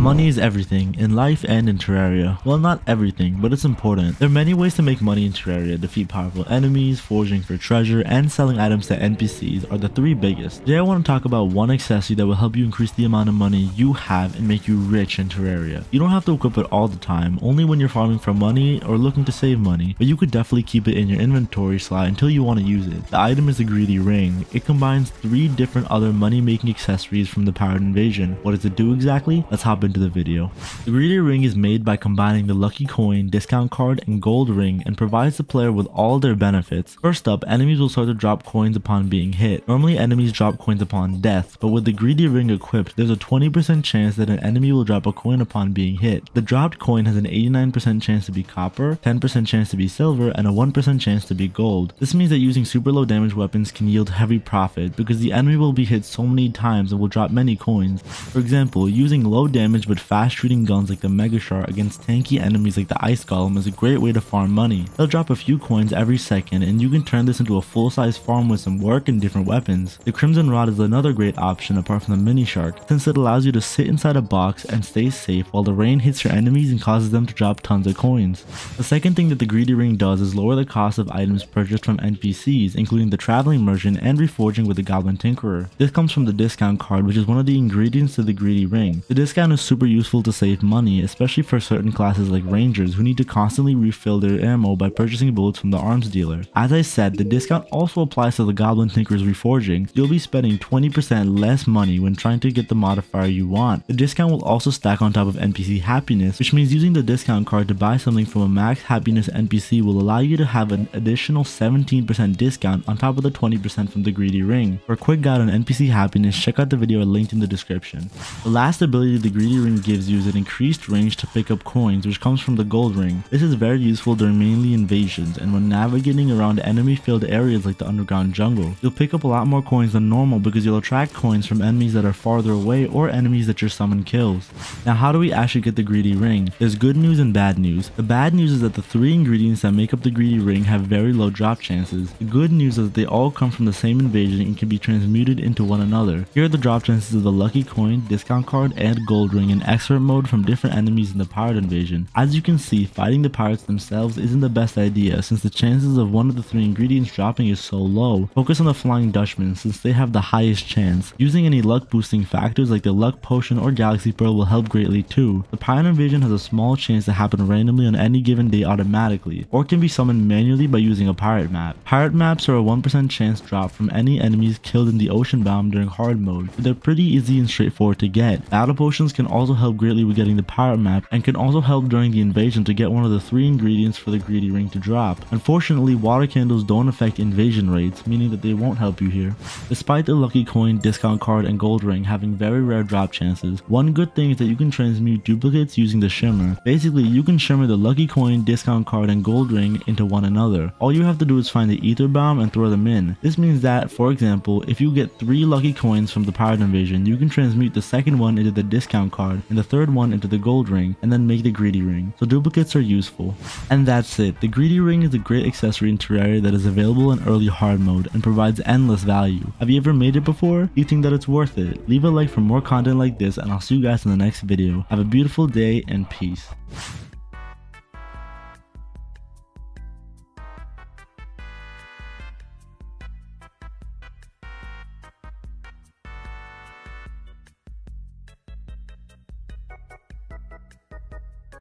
Money is everything, in life and in Terraria. Well, not everything, but it's important. There are many ways to make money in Terraria. Defeat powerful enemies, forging for treasure, and selling items to NPCs are the three biggest. Today I want to talk about one accessory that will help you increase the amount of money you have and make you rich in Terraria. You don't have to equip it all the time, only when you're farming for money or looking to save money, but you could definitely keep it in your inventory slot until you want to use it. The item is the Greedy Ring. It combines three different other money making accessories from the Pirate Invasion. What does it do exactly? Let's hop into the video. The Greedy Ring is made by combining the Lucky Coin, Discount Card, and Gold Ring and provides the player with all their benefits. First up, enemies will start to drop coins upon being hit. Normally enemies drop coins upon death, but with the Greedy Ring equipped, there's a 20% chance that an enemy will drop a coin upon being hit. The dropped coin has an 89% chance to be copper, 10% chance to be silver, and a 1% chance to be gold. This means that using super low damage weapons can yield heavy profit because the enemy will be hit so many times and will drop many coins. For example, using low damage but fast shooting guns like the Mega Shark against tanky enemies like the Ice Golem is a great way to farm money. They'll drop a few coins every second and you can turn this into a full-size farm with some work and different weapons. The Crimson Rod is another great option apart from the Mini Shark since it allows you to sit inside a box and stay safe while the rain hits your enemies and causes them to drop tons of coins. The second thing that the Greedy Ring does is lower the cost of items purchased from NPCs including the Traveling Merchant and reforging with the Goblin Tinkerer. This comes from the discount card which is one of the ingredients to the Greedy Ring. The discount is super useful to save money, especially for certain classes like rangers who need to constantly refill their ammo by purchasing bullets from the arms dealer. As I said, the discount also applies to the Goblin Tinker's reforging. You'll be spending 20% less money when trying to get the modifier you want. The discount will also stack on top of NPC happiness, which means using the discount card to buy something from a max happiness NPC will allow you to have an additional 17% discount on top of the 20% from the Greedy Ring. For a quick guide on NPC happiness, check out the video linked in the description. The last ability the Greedy Ring gives you is an increased range to pick up coins which comes from the gold ring. This is very useful during mainly invasions and when navigating around enemy filled areas like the underground jungle. You'll pick up a lot more coins than normal because you'll attract coins from enemies that are farther away or enemies that your summon kills. Now how do we actually get the greedy ring? There's good news and bad news. The bad news is that the three ingredients that make up the greedy ring have very low drop chances. The good news is that they all come from the same invasion and can be transmuted into one another. Here are the drop chances of the lucky coin, discount card, and gold ring in expert mode from different enemies in the pirate invasion. As you can see, fighting the pirates themselves isn't the best idea since the chances of one of the three ingredients dropping is so low. Focus on the Flying Dutchman since they have the highest chance. Using any luck boosting factors like the luck potion or galaxy pearl will help greatly too. The pirate invasion has a small chance to happen randomly on any given day automatically, or can be summoned manually by using a pirate map. Pirate maps are a 1% chance drop from any enemies killed in the ocean biome during hard mode, but they're pretty easy and straightforward to get. Battle potions can also help greatly with getting the pirate map and can also help during the invasion to get one of the three ingredients for the greedy ring to drop. Unfortunately, water candles don't affect invasion rates, meaning that they won't help you here. Despite the lucky coin, discount card, and gold ring having very rare drop chances, one good thing is that you can transmute duplicates using the shimmer. Basically, you can shimmer the lucky coin, discount card, and gold ring into one another. All you have to do is find the Aether biome and throw them in. This means that, for example, if you get 3 lucky coins from the pirate invasion, you can transmute the second one into the discount card and the third one into the gold ring and then make the greedy ring. So duplicates are useful. And that's it. The greedy ring is a great accessory in Terraria that is available in early hard mode and provides endless value. Have you ever made it before? Do you think that it's worth it? Leave a like for more content like this and I'll see you guys in the next video. Have a beautiful day and peace.